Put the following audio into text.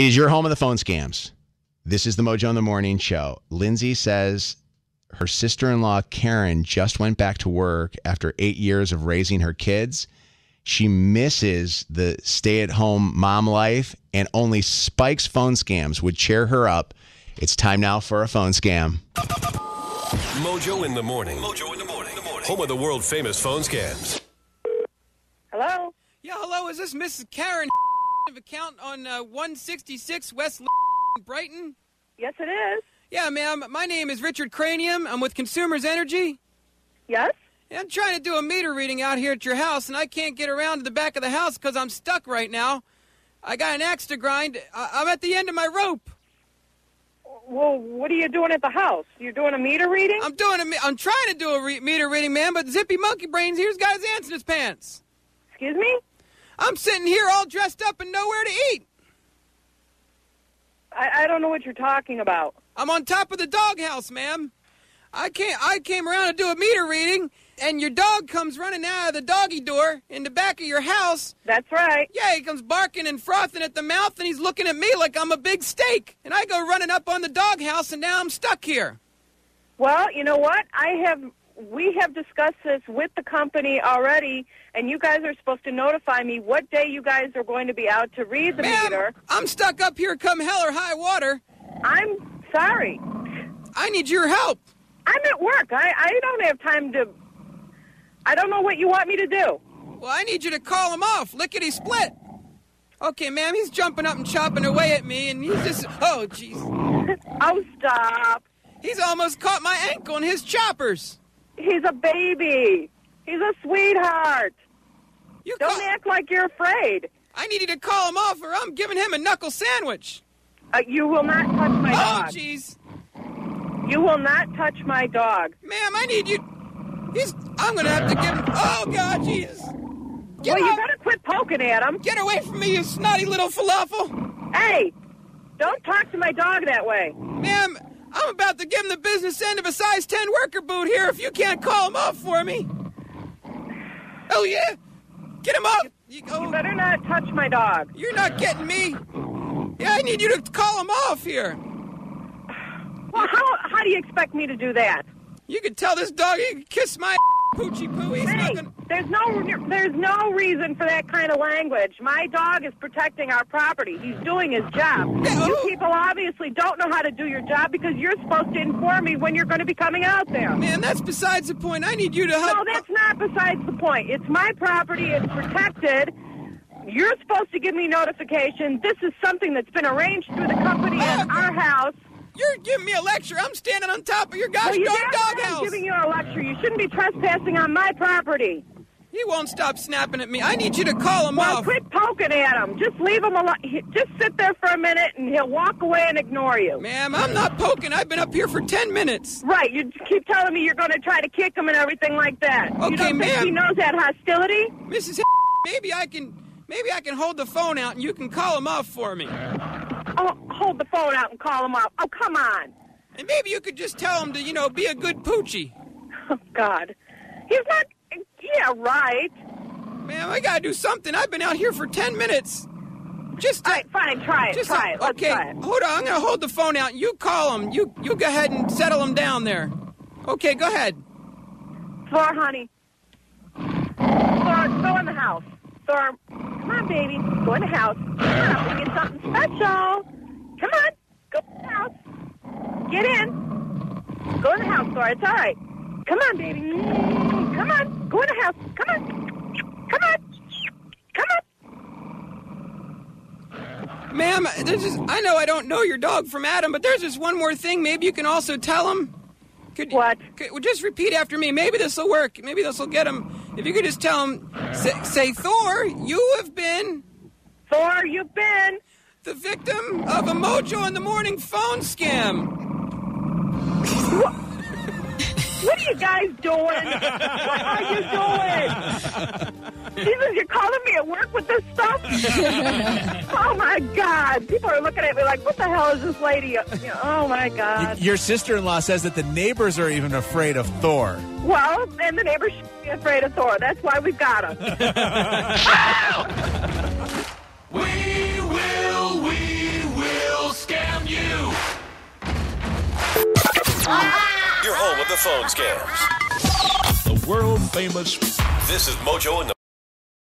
It is your home of the phone scams. This is the Mojo in the Morning show. Lindsay says her sister in law, Karen, just went back to work after eight years of raising her kids. She misses the stay at home mom life, and only Spike's phone scams would cheer her up. It's time now for a phone scam. Mojo in the morning. Mojo in the morning. Home of the world famous phone scams. Hello? Yeah, hello. Is this Mrs. Karen of account on uh, 166 West Brighton? Yes, it is. Yeah, ma'am. My name is Richard Cranium. I'm with Consumers Energy. Yes? I'm trying to do a meter reading out here at your house, and I can't get around to the back of the house because I'm stuck right now. I got an axe to grind. I- I'm at the end of my rope. Well, what are you doing at the house? You're doing a meter reading? I'm doing a. Me- I'm trying to do a re- meter reading, man, but Zippy Monkey Brains here's got his ants in his pants. Excuse me? I'm sitting here all dressed up and nowhere to eat. I, I don't know what you're talking about. I'm on top of the doghouse, ma'am. I can't. I came around to do a meter reading, and your dog comes running out of the doggy door in the back of your house. That's right. Yeah, he comes barking and frothing at the mouth, and he's looking at me like I'm a big steak. And I go running up on the doghouse, and now I'm stuck here. Well, you know what? I have. We have discussed this with the company already, and you guys are supposed to notify me what day you guys are going to be out to read the Ma'am, meter. I'm stuck up here come hell or high water. I'm sorry. I need your help. I'm at work. I, I don't have time to. I don't know what you want me to do. Well, I need you to call him off. Lickety split. Okay, ma'am, he's jumping up and chopping away at me, and he's just. Oh, jeez. Oh, stop. He's almost caught my ankle in his choppers. He's a baby. He's a sweetheart. You Don't call- act like you're afraid. I need you to call him off, or I'm giving him a knuckle sandwich. Uh, you will not touch my dog. Oh, jeez. You will not touch my dog. Ma'am, I need you. He's. I'm gonna have to give him. Oh God, Jesus! Get well, you off- better quit poking at him. Get away from me, you snotty little falafel! Hey, don't talk to my dog that way. Ma'am, I'm about to give him the business end of a size 10 worker boot here if you can't call him off for me. Oh yeah, get him off. You, oh, You better not touch my dog. you're not getting me. Yeah, I need you to call him off here. Well, how how do you expect me to do that? You can tell this dog he can kiss my poochie poo. He's Hey, gonna. there's no there's no reason for that kind of language. My dog is protecting our property. He's doing his job. Yeah, You people obviously don't know how to do your job because you're supposed to inform me when you're going to be coming out there. Man, that's besides the point. I need you to help. No, that's not besides the point. It's my property. It's protected. You're supposed to give me notification. This is something that's been arranged through the company in our house. You're giving me a lecture. I'm standing on top of your gosh Well, you darn right I'm giving you a lecture. You shouldn't be trespassing on my property. He won't stop snapping at me. I need you to call him Well, off. quit poking at him. Just leave him alone. Just sit there for a minute, and he'll walk away and ignore you. Ma'am, I'm not poking. I've been up here for 10 minutes. Right. You keep telling me you're going to try to kick him and everything like that. Okay, you don't think he knows that hostility? Mrs. Maybe I can maybe I can hold the phone out and you can call him off for me. Oh, hold the phone out and call him up. Oh, come on. And maybe you could just tell him to, you know, be a good poochie. Oh, God. He's not. Yeah, right. Ma'am, I gotta do something. I've been out here for 10 minutes. Just to, All right, fine. Try it. just try it. Let's okay. try it. Hold on. I'm gonna hold the phone out. You call him. You you go ahead and settle him down there. Okay, go ahead. Thor, honey. Thor, go in the house. Thor, come on, baby. Go in the house. Come on, we get something special. Go in the house. Get in. Go in the house, Thor. It's all right. Come on, baby. Come on. Go in the house. Come on. Come on. Come on. Ma'am, there's just, I know I don't know your dog from Adam, but there's just one more thing. Maybe you can also tell him. Could, What? Could, well, just repeat after me. Maybe this will work. Maybe this will get him. If you could just tell him, say, say Thor, you have been Thor, you've been. The victim of a Mojo in the Morning phone scam. What are you guys doing? what are you doing? Jesus, you're calling me at work with this stuff? oh my God. People are looking at me like, what the hell is this lady? Oh my God. Your sister-in-law says that the neighbors are even afraid of Thor. Well, and the neighbors should be afraid of Thor. That's why we've got him. You're home with the phone scams. The world famous. This is Mojo and the.